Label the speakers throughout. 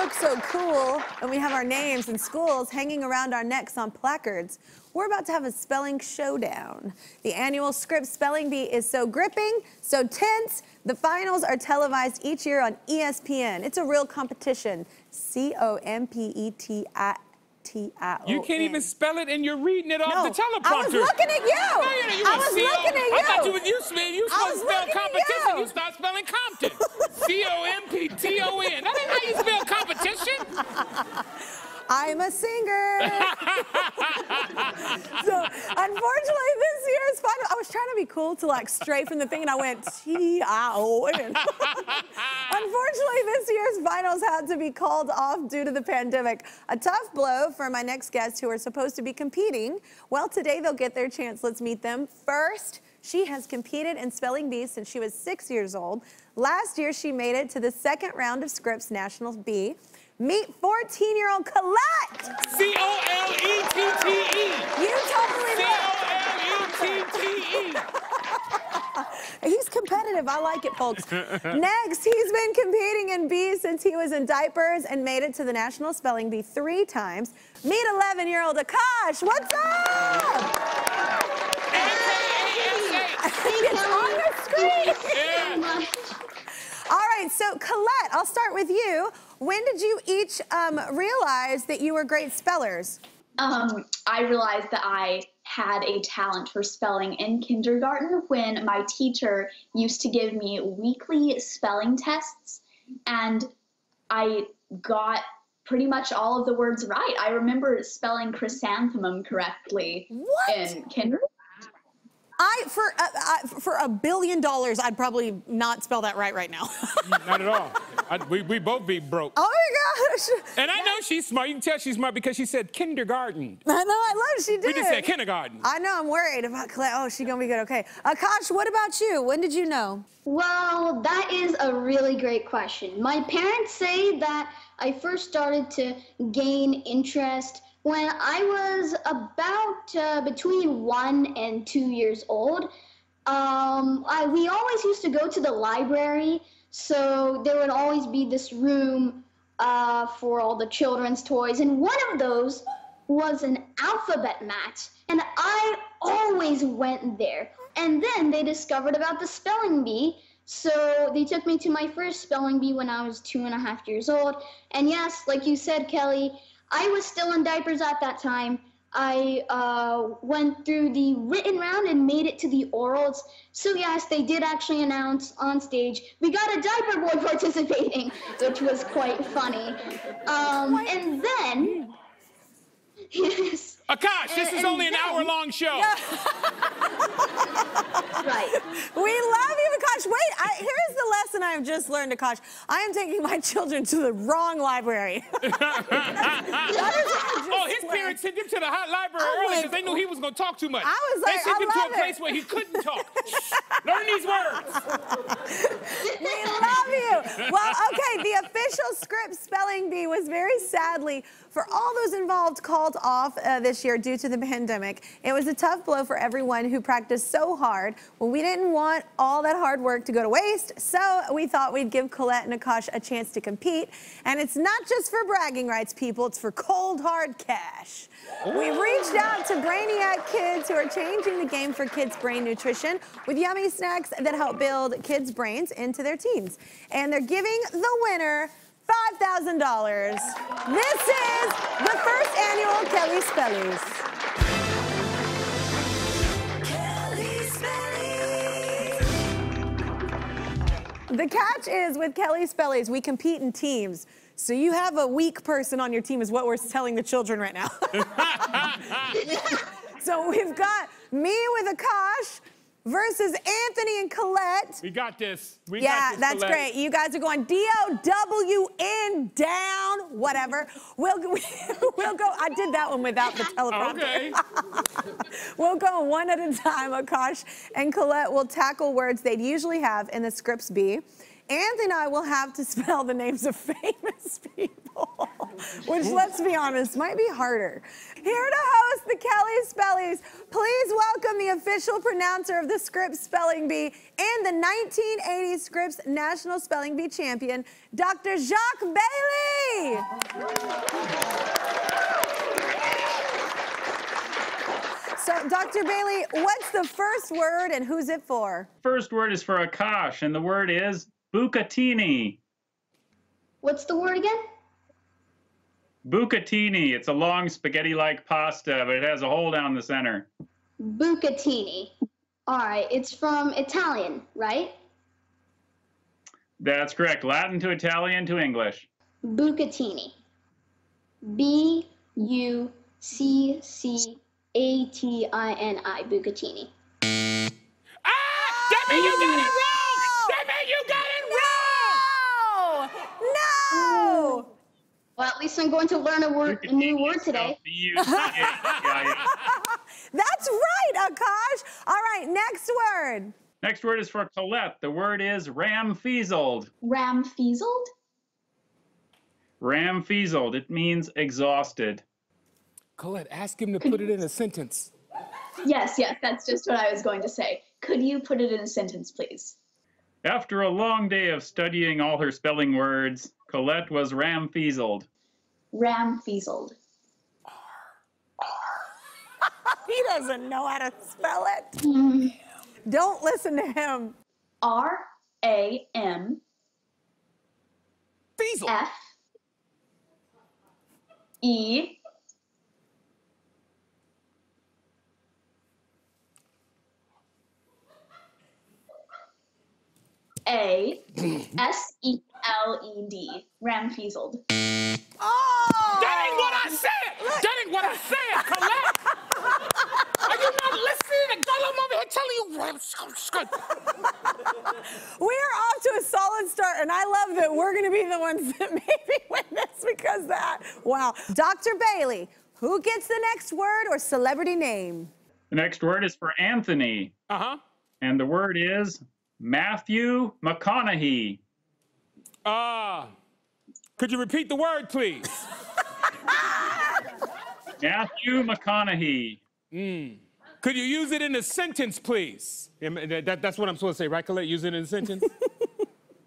Speaker 1: look so cool and we have our names and schools hanging around our necks on placards, we're about to have a spelling showdown. The annual Scripps Spelling Bee is so gripping, so tense. The finals are televised each year on ESPN. It's a real competition. C O M P E T I T-I-O-N.
Speaker 2: You can't even spell it and you're reading it off
Speaker 1: no,
Speaker 2: the teleprompter.
Speaker 1: I was looking at you.
Speaker 2: No, you,
Speaker 1: I was looking at you.
Speaker 2: I thought you was you, you supposed to spell competition.
Speaker 1: You.
Speaker 2: you start spelling Compton. C-O-M-P-T-O-N. That ain't how you spell competition.
Speaker 1: I'm a singer. so unfortunately, this year's final, I was trying to be cool to like straight from the thing, and I went T-I-O-N. unfortunately, this year's finals had to be called off due to the pandemic. A tough blow for my next guests who are supposed to be competing. Well, today they'll get their chance. Let's meet them. First, she has competed in spelling bees since she was six years old. Last year, she made it to the second round of Scripps National Bee. Meet 14-year-old Colette.
Speaker 2: C-O-L-E-T-T-E.
Speaker 1: You totally
Speaker 2: C-O-L-E-T-T-E.
Speaker 1: He's competitive. I like it, folks. Next, he's been competing in bees since he was in diapers and made it to the National Spelling Bee three times. Meet 11-year-old Akash. What's up? it's on the screen.
Speaker 2: Yeah.
Speaker 1: All right, so Colette, I'll start with you. When did you each um, realize that you were great spellers?
Speaker 3: Um, I realized that I had a talent for spelling in kindergarten when my teacher used to give me weekly spelling tests, and I got pretty much all of the words right. I remember spelling chrysanthemum correctly
Speaker 1: What?
Speaker 3: in kindergarten.
Speaker 1: I for uh, I, for a billion dollars, I'd probably not spell that right right now.
Speaker 2: Not at all. I, we, we both be broke.
Speaker 1: oh my gosh!
Speaker 2: And I know she's smart. You can tell she's smart because she said kindergarten.
Speaker 1: I know, I love it. She did.
Speaker 2: We just said kindergarten.
Speaker 1: I know. I'm worried about Colette. Oh, she's gonna be good. Okay, Akash, what about you? When did you know?
Speaker 4: Well, that is a really great question. My parents say that I first started to gain interest when I was about uh, between one and two years old. Um, I, we always used to go to the library, so there would always be this room uh, for all the children's toys, and one of those was an alphabet match, and I always went there. And then they discovered about the spelling bee, so they took me to my first spelling bee when I was two and a half years old. And yes, like you said, Kelly, I was still in diapers at that time. I uh, went through the written round and made it to the orals. So yes, they did actually announce on stage we got a diaper boy participating, which was quite funny. Um, and then, yes,
Speaker 2: Akash, this is only an
Speaker 4: then-
Speaker 2: hour long show.
Speaker 4: right.
Speaker 1: We love you, Akash. Wait, I, here's the lesson I have just learned, Akash. I am taking my children to the wrong library.
Speaker 2: Oh, his parents sent him to the hot library
Speaker 1: I
Speaker 2: early because they knew he was going to talk too much.
Speaker 1: I was like,
Speaker 2: they sent
Speaker 1: I
Speaker 2: him to
Speaker 1: love
Speaker 2: a place
Speaker 1: it.
Speaker 2: where he couldn't talk. Learn these words.
Speaker 1: We love you. Well, okay, the official Scripps was very sadly, for all those involved, called off uh, this year due to the pandemic. It was a tough blow for everyone who practiced so hard. Well, we didn't want all that hard work to go to waste, so we thought we'd give Colette and Akash a chance to compete. And it's not just for bragging rights, people, it's for cold, hard cash. We reached out to Brainiac Kids who are changing the game for kids' brain nutrition with yummy snacks that help build kids' brains into their teens. And they're giving the winner $5,000. This is the first annual Kelly Spellys. The catch is with Kelly Spellys, we compete in teams. So you have a weak person on your team is what we're telling the children right now. so we've got me with Akash versus Anthony and Colette.
Speaker 2: We got this. We
Speaker 1: Yeah,
Speaker 2: got this,
Speaker 1: that's
Speaker 2: Colette.
Speaker 1: great. You guys are going D-O-W-N down, whatever. We'll, we'll go, I did that one without the teleprompter.
Speaker 2: Okay.
Speaker 1: We'll go one at a time. Akash and Colette will tackle words they'd usually have in the Scripps Bee. Anthony and I will have to spell the names of famous people, which, let's be honest, might be harder. Here to host the Kelly Spellys, please welcome the official pronouncer of the Scripps Spelling Bee and the 1980 Scripps National Spelling Bee champion, Dr. Jacques Bailly. So, Dr. Bailly, what's the first word and who's it for?
Speaker 2: First word is for Akash, and the word is bucatini.
Speaker 4: What's the word again?
Speaker 2: Bucatini. It's a long spaghetti-like pasta, but it has a hole down the center.
Speaker 4: Bucatini. All right, it's from Italian, right?
Speaker 2: That's correct. Latin to Italian to English.
Speaker 4: Bucatini. B U C C A T I N I. Bucatini.
Speaker 5: Ah! That mean you got it wrong! That mean you got it wrong!
Speaker 1: No! No!
Speaker 4: Well, at least I'm going to learn a word, a new word today.
Speaker 1: That's right, Akash. All right, next word.
Speaker 2: Next word is for Colette. The word is ramfeazled.
Speaker 3: Ramfeazled?
Speaker 2: Ramfeazled. It means exhausted.
Speaker 5: Colette, ask him to put it in a sentence.
Speaker 3: Yes, yes, that's just what I was going to say. Could you put it in a sentence, please?
Speaker 2: After a long day of studying all her spelling words, Colette was ramfeazled.
Speaker 3: Ramfeazled.
Speaker 1: He doesn't know how to spell it. Mm-hmm. Don't listen to him.
Speaker 3: R A M
Speaker 5: Feasel.
Speaker 3: F E A S E L E D. Ramfeazled.
Speaker 1: Oh!
Speaker 5: That ain't what I said! That ain't what I said, Colette! Are you not listening to girl? I'm over here telling you.
Speaker 1: We're off to a solid start, and I love that we're going to be the ones that maybe win this because that. Wow. Dr. Bailly, who gets the next word or celebrity name?
Speaker 2: The next word is for Anthony,
Speaker 5: Uh huh.
Speaker 2: and the word is Matthew McConaughey.
Speaker 5: Uh, could you repeat the word, please?
Speaker 2: Matthew McConaughey.
Speaker 5: Could you use it in a sentence, please? That- that's what I'm supposed to say, right, Colette? Use it in a sentence?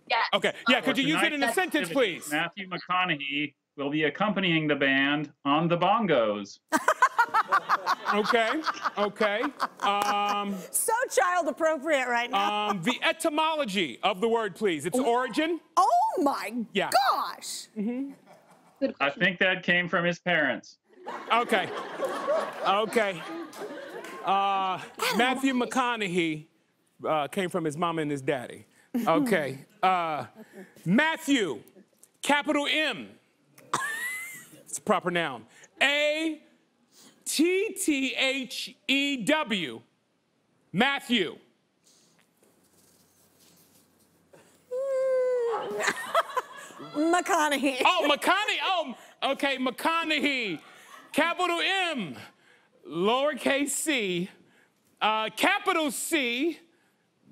Speaker 3: Yeah.
Speaker 5: Okay. Yeah, could you use it in a sentence, please?
Speaker 2: Matthew McConaughey will be accompanying the band on the bongos.
Speaker 5: Okay. Okay. Um,
Speaker 1: So child appropriate right now.
Speaker 5: um, the etymology of the word, please. Its origin.
Speaker 1: oh my
Speaker 5: yeah.
Speaker 1: gosh.
Speaker 4: Good
Speaker 2: I think that came from his parents.
Speaker 5: Okay. Okay. Uh, Matthew McConaughey uh, came from his mama and his daddy. Okay. Uh, Matthew, capital M. It's a proper noun. A T T H E W. Matthew.
Speaker 1: McConaughey.
Speaker 5: Oh, McConaughey. Oh, okay, McConaughey. Capital M, lowercase c, uh, capital C.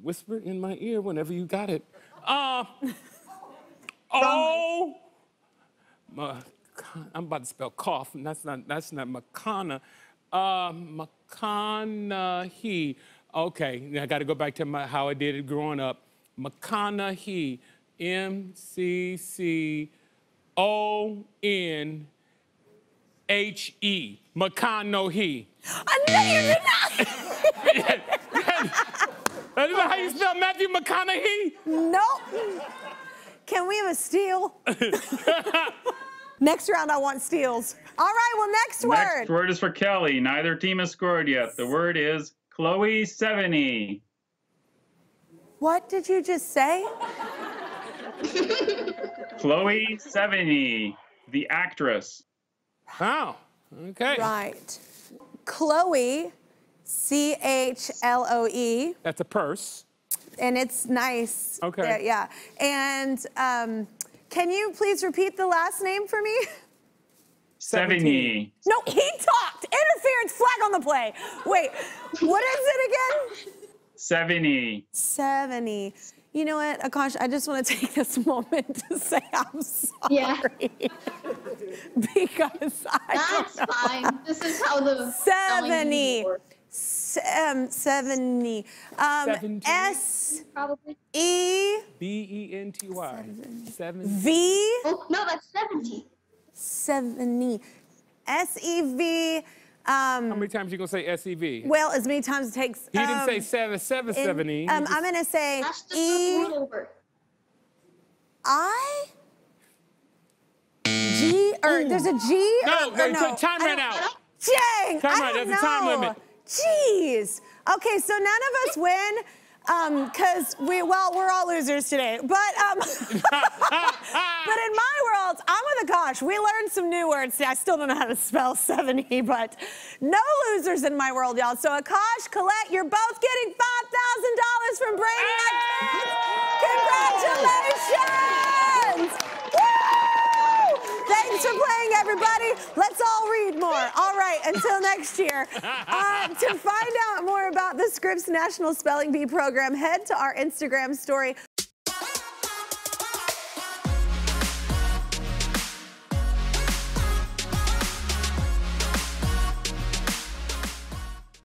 Speaker 5: Whisper in my ear whenever you got it. Uh, oh, I'm about to spell cough. and That's not. That's not McCona. Uh, McConaughey. Okay, I got to go back to my, how I did it growing up. McConaughey. M C C O N H E. McConaughey.
Speaker 1: I know you did
Speaker 5: That is how you spell Matthew McConaughey?
Speaker 1: not. Nope. Can we have a steal? next round, I want steals. All right, well, next word.
Speaker 2: Next word is for Kelly. Neither team has scored yet. The word is Chloe Sevigny.
Speaker 1: What did you just say?
Speaker 2: Chloe Sevigny, the actress.
Speaker 5: Oh, okay.
Speaker 1: Right. Chloe, C H L O E,
Speaker 5: That's a purse.
Speaker 1: and it's nice.
Speaker 5: Okay.
Speaker 1: Yeah, yeah. And um, can you please repeat the last name for me?
Speaker 2: Sevigny.
Speaker 1: No, he talked. Interference flag on the play. Wait, what is it again?
Speaker 2: Sevigny.
Speaker 1: 70. You know what, Akash? I just want to take this moment to say I'm sorry.
Speaker 4: Yeah.
Speaker 1: because I
Speaker 4: That's
Speaker 1: don't know.
Speaker 4: fine. This is how the
Speaker 1: Seventy.
Speaker 4: works,
Speaker 1: um, 70. Um, S
Speaker 4: probably.
Speaker 1: E
Speaker 5: B E N T Y. Seven.
Speaker 1: V
Speaker 4: Oh no, that's seventy.
Speaker 1: 70. S E V.
Speaker 5: How
Speaker 1: Um,
Speaker 5: many times you gonna say S E V?
Speaker 1: well, as many times it takes.
Speaker 5: He didn't
Speaker 1: um,
Speaker 5: say seven, seven,
Speaker 1: in-
Speaker 5: seventy.
Speaker 1: Um,
Speaker 5: just-
Speaker 1: I'm going to say
Speaker 4: That's just
Speaker 1: E
Speaker 4: the rule over.
Speaker 1: I G or there's a G
Speaker 5: No,
Speaker 1: or, or
Speaker 5: no,
Speaker 1: no.
Speaker 5: time ran out.
Speaker 1: Dang,
Speaker 5: Time
Speaker 1: I
Speaker 5: right,
Speaker 1: don't
Speaker 5: there's a time
Speaker 1: know.
Speaker 5: limit.
Speaker 1: Jeez. Okay, so none of us win. Um, cause we well, we're all losers today. But um But in my world, I'm with Akash. We learned some new words. See, I still don't know how to spell 70, but no losers in my world, y'all. So Akash, Colette, you're both getting $5,000 from Brady Congratulations! Thanks for playing, everybody. Let's all read more. All right, until next year. Uh, to find out more about the Scripps National Spelling Bee program, head to our Instagram story.